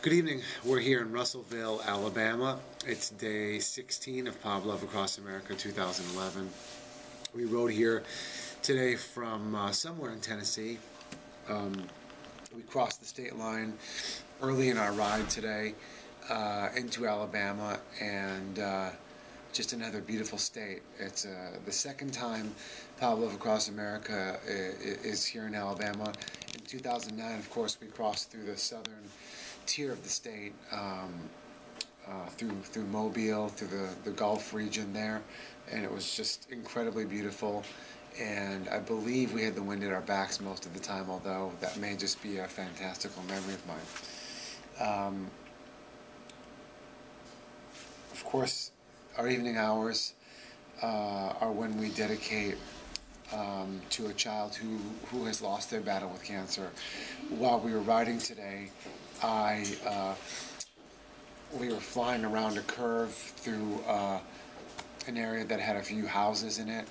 Good evening. We're here in Russellville, Alabama. It's day 16 of Pablove Across America 2011. We rode here today from uh, somewhere in Tennessee. Um, we crossed the state line early in our ride today uh, into Alabama and uh, just another beautiful state. It's uh, the second time Pablove Across America is here in Alabama. In 2009, of course, we crossed through the southern tier of the state um, uh, through through Mobile, through the, the Gulf region there, and it was just incredibly beautiful. And I believe we had the wind at our backs most of the time, although that may just be a fantastical memory of mine. Um, of course, our evening hours uh, are when we dedicate um, to a child who, who has lost their battle with cancer. While we were riding today, I uh, we were flying around a curve through uh, an area that had a few houses in it,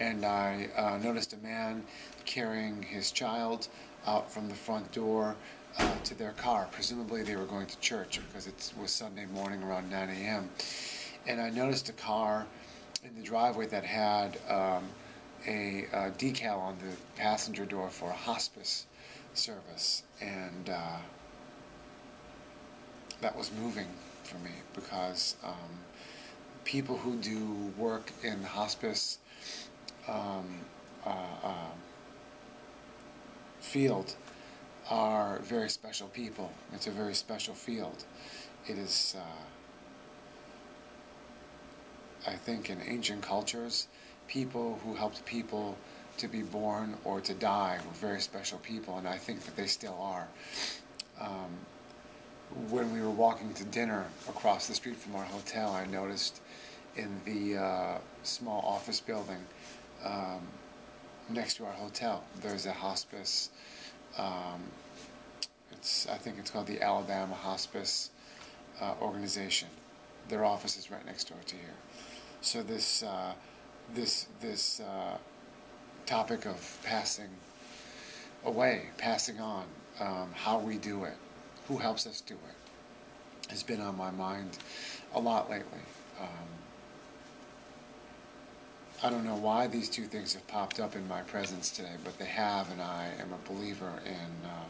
and I uh, noticed a man carrying his child out from the front door uh, to their car. Presumably, they were going to church because it was Sunday morning around 9 a.m. And I noticed a car in the driveway that had um, a, a, decal on the passenger door for a hospice service, and uh, that was moving for me because um, people who do work in the hospice um, uh, uh, field are very special people. It's a very special field. It is, uh, I think, in ancient cultures, people who helped people to be born or to die were very special people, and I think that they still are. Um, when we were walking to dinner across the street from our hotel, I noticed in the uh, small office building um, next to our hotel, there's a hospice. Um, it's I think it's called the Alabama Hospice uh, Organization. Their office is right next door to here. So this uh, this this uh, topic of passing away, passing on, um, how we do it who helps us do it has been on my mind a lot lately. Um, I don't know why these two things have popped up in my presence today, but they have, and I am a believer in uh,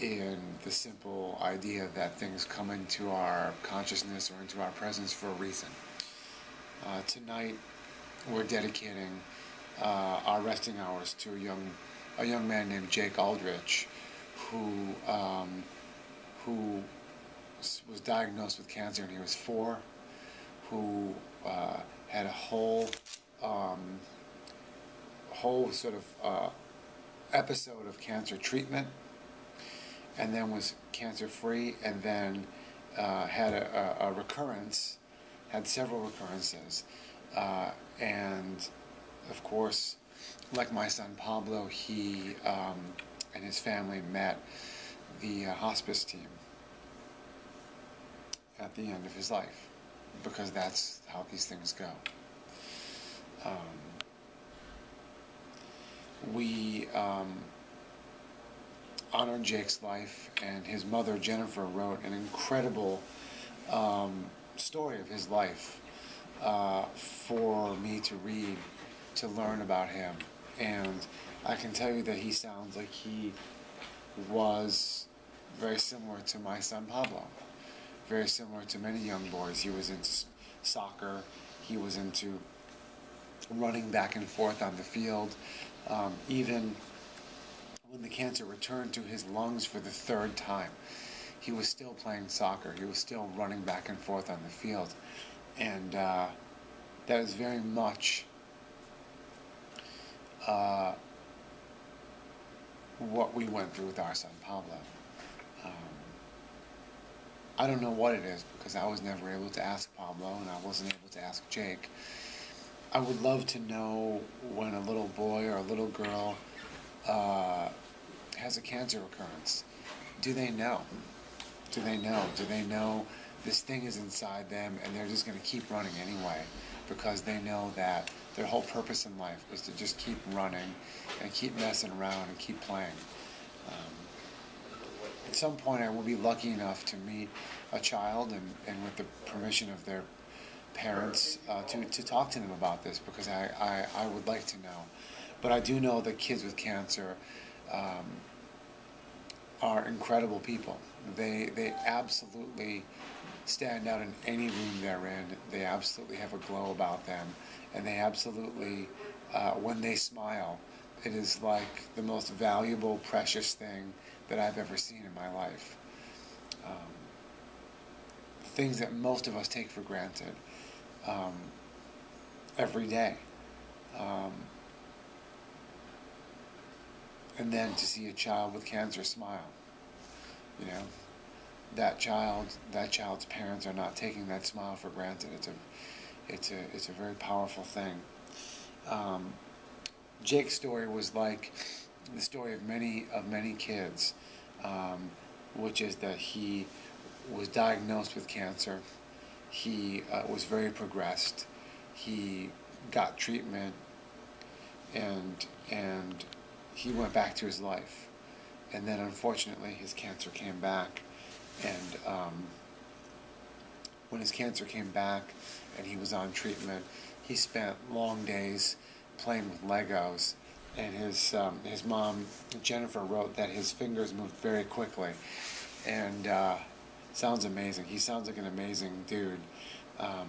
in the simple idea that things come into our consciousness or into our presence for a reason. Uh, tonight, we're dedicating uh, our resting hours to a young a young man named Jake Aldrich who um, who was diagnosed with cancer when he was four, who uh, had a whole um, whole sort of uh, episode of cancer treatment, and then was cancer free, and then uh, had a, a, a, recurrence, had several recurrences, uh, and of course, like my son Pablo, he um, and his family met the uh, hospice team at the end of his life because that's how these things go. Um, we um, honored Jake's life, and his mother Jennifer wrote an incredible um, story of his life uh, for me to read to learn about him. And I can tell you that he sounds like he was very similar to my son Pablo. Very similar to many young boys. He was into soccer. He was into running back and forth on the field. Um, even when the cancer returned to his lungs for the third time, he was still playing soccer. He was still running back and forth on the field. And uh, that is very much uh, what we went through with our son Pablo. Um, I don't know what it is because I was never able to ask Pablo and I wasn't able to ask Jake. I would love to know when a little boy or a little girl uh, has a cancer recurrence. Do they know? Do they know? Do they know this thing is inside them and they're just going to keep running anyway because they know that their whole purpose in life is to just keep running and keep messing around and keep playing. Um, it's some point I will be lucky enough to meet a child and, and with the permission of their parents uh, to, to talk to them about this because I, I, I would like to know. But I do know that kids with cancer um, are incredible people. They, they absolutely stand out in any room they're in. They absolutely have a glow about them. And they absolutely, uh, when they smile, it is like the most valuable, precious thing that I've ever seen in my life. Um, things that most of us take for granted um, every day. Um, and then to see a child with cancer smile, you know, that child, that child's parents are not taking that smile for granted. It's a, it's a, it's a very powerful thing. Um, Jake's story was like the story of many of many kids, um, which is that he was diagnosed with cancer. He uh, was very progressed. He got treatment, and and he went back to his life. And then, unfortunately, his cancer came back, and um, when his cancer came back, and he was on treatment, he spent long days playing with Legos, and his um, his mom Jennifer wrote that his fingers moved very quickly, and uh, sounds amazing. He sounds like an amazing dude. Um,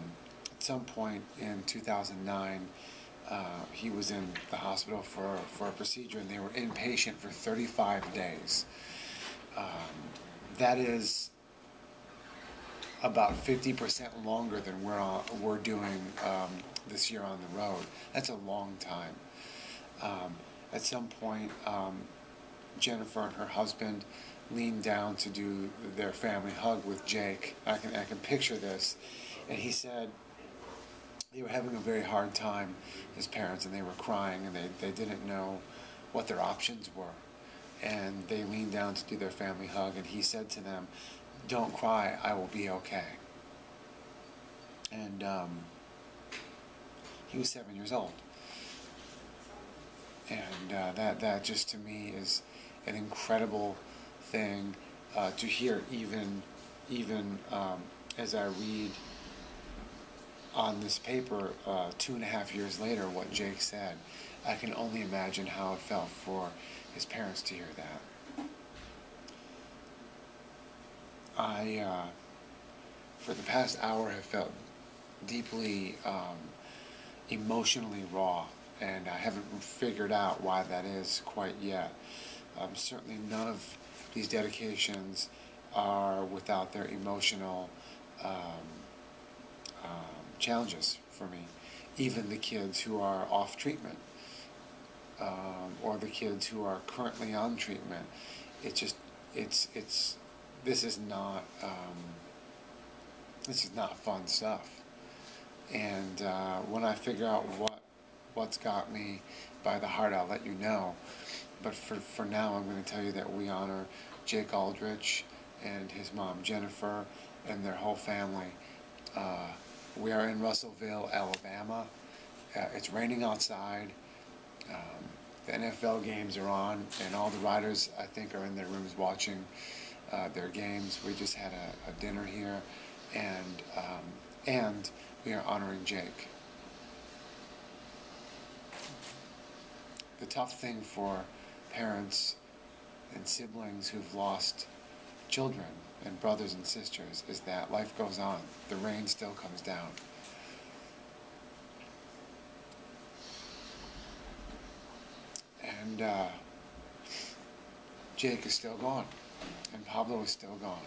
at some point in 2009, uh, he was in the hospital for for a procedure, and they were inpatient for 35 days. Um, that is about 50% longer than we're, on, we're doing um, this year on the road. That's a long time. Um, at some point, um, Jennifer and her husband leaned down to do their family hug with Jake. I can, I can picture this. And he said they were having a very hard time, his parents, and they were crying and they, they didn't know what their options were. And they leaned down to do their family hug, and he said to them, Don't cry, I will be okay. And um, he was seven years old. And uh, that, that just to me is an incredible thing uh, to hear, even, even um, as I read on this paper uh, two and a half years later what Jake said. I can only imagine how it felt for his parents to hear that. I, uh, for the past hour, have felt deeply um, emotionally raw, and I haven't figured out why that is quite yet. Um, certainly, none of these dedications are without their emotional um, um, challenges for me. Even the kids who are off treatment, um, or the kids who are currently on treatment, it just it's it's this is not um, this is not fun stuff. And uh, when I figure out what what's got me by the heart, I'll let you know. But for, for now, I'm going to tell you that we honor Jake Aldrich and his mom Jennifer and their whole family. Uh, we are in Russellville, Alabama. Uh, it's raining outside. Um, the NFL games are on, and all the riders, I think, are in their rooms watching uh, their games. We just had a, a dinner here, and um, and we are honoring Jake. The tough thing for parents and siblings who've lost children and brothers and sisters is that life goes on. The rain still comes down. And uh, Jake is still gone, and Pablove is still gone.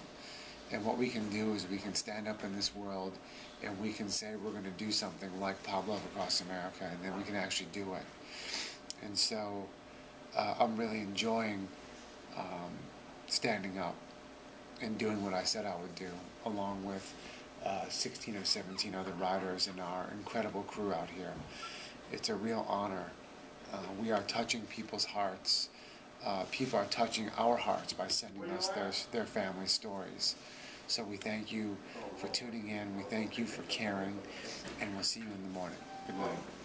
And what we can do is we can stand up in this world and we can say we're going to do something like Pablo across America, and then we can actually do it. And so uh, I'm really enjoying um, standing up and doing what I said I would do, along with uh, 16 or 17 other riders and our incredible crew out here. It's a real honor. Uh, we are touching people's hearts. Uh, people are touching our hearts by sending us their, their family stories. So we thank you for tuning in. We thank you for caring, and we'll see you in the morning. Good night.